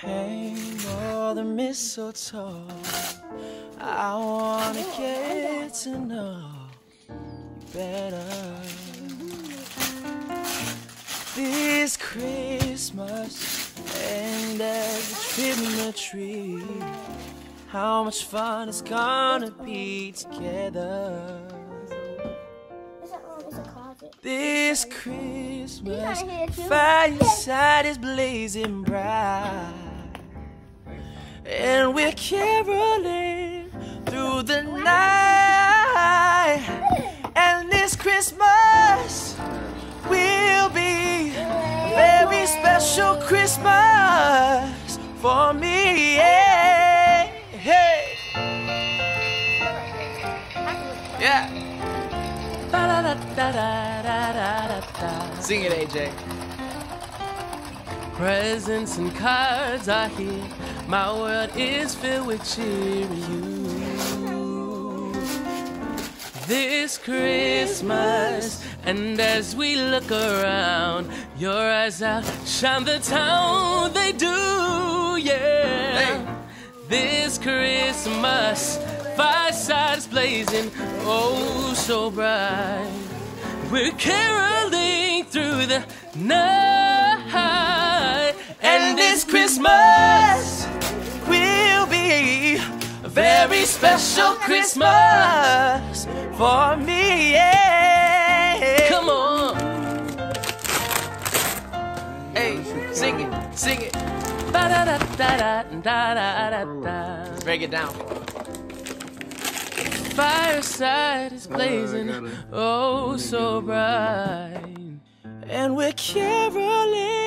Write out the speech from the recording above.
Hang all the mistletoe. I wanna get to know you better. This Christmas and every trip in the tree. How much fun it's gonna be together. This Christmas, fireside is blazing bright, and we're caroling through the night. And this Christmas will be a very special Christmas for me. Yeah. Hey. Yeah. Sing it, AJ. Presents and cards are here. My world is filled with cheer. You. This Christmas, and as we look around, your eyes outshine the town. They do, yeah. Hey. This Christmas, fireside's blazing, oh so bright. We're caroling through the night, And this Christmas will be a very special Christmas for sing it, sing it. Ba-da-da-da-da-da-da-da. Break it down. Fireside is blazing, oh so bright. And we're caroling